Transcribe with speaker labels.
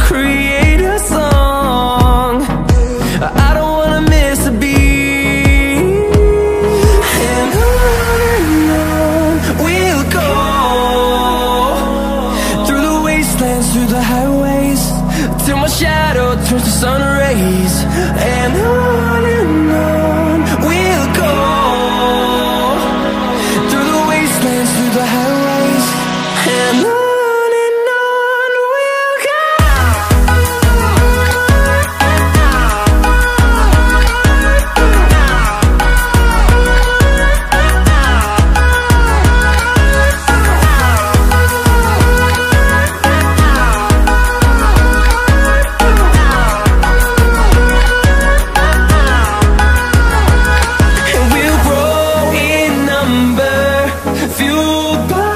Speaker 1: create